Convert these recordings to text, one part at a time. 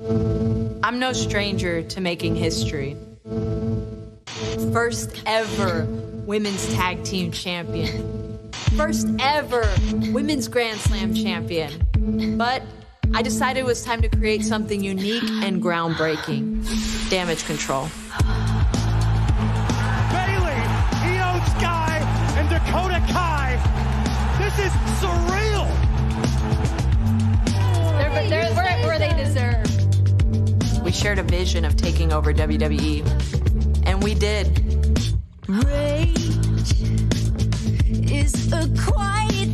I'm no stranger to making history. First ever women's tag team champion. First ever women's Grand Slam champion. But I decided it was time to create something unique and groundbreaking damage control. Shared a vision of taking over WWE, and we did. Rage is a quiet.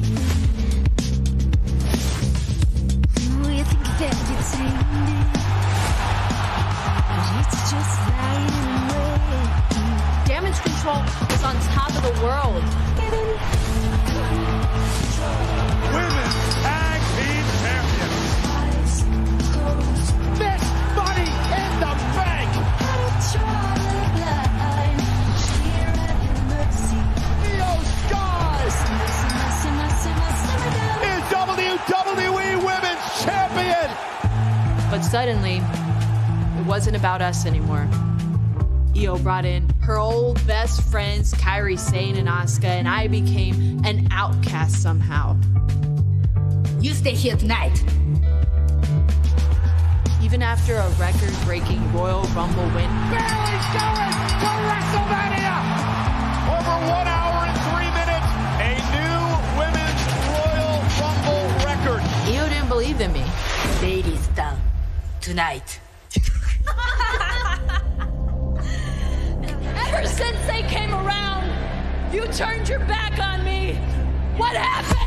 We think that it's ending, but it's just flying away. Damage control is on top of the world. Suddenly, it wasn't about us anymore. Iyo brought in her old best friends, Kairi Sane and Asuka, and I became an outcast somehow. You stay here tonight. Even after a record breaking Royal Rumble win, Bayley's going to WrestleMania. Over one hour and three minutes, a new Women's Royal Rumble record. Iyo didn't believe in me. Tonight. Ever since they came around, you turned your back on me. What happened?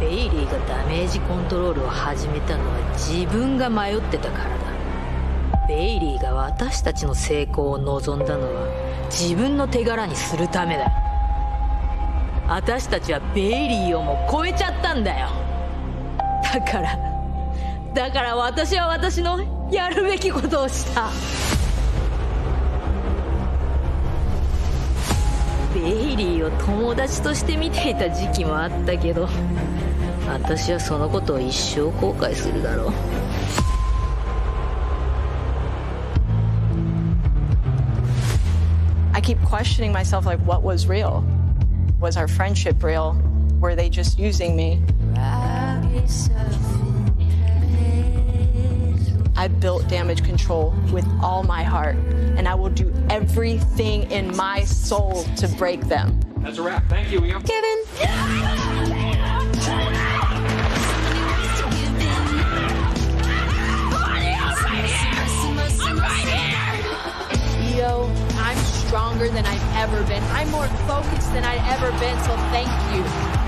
ベイリーがダメージコントロールを始めたのは自分が迷ってたからだベイリーが私たちの成功を望んだのは自分の手柄にするためだ私たちはベイリーをも超えちゃったんだよだからだから私は私のやるべきことをした。ベイリーを友達として見ていた時期もあったけど私はそのことを一生後悔するだろう I built damage control with all my heart, and I will do everything in my soul to break them. That's a wrap. Thank you, Iyo. Kevin! Iyo, I'm stronger than I've ever been. I'm more focused than I've ever been, so thank you.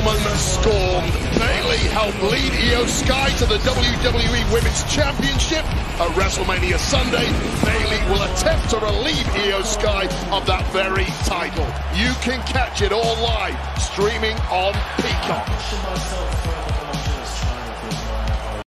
A woman. Bayley helped lead Iyo Sky to the WWE Women's Championship at WrestleMania Sunday. Bayley will attempt to relieve Iyo Sky of that very title. You can catch it all live, streaming on Peacock.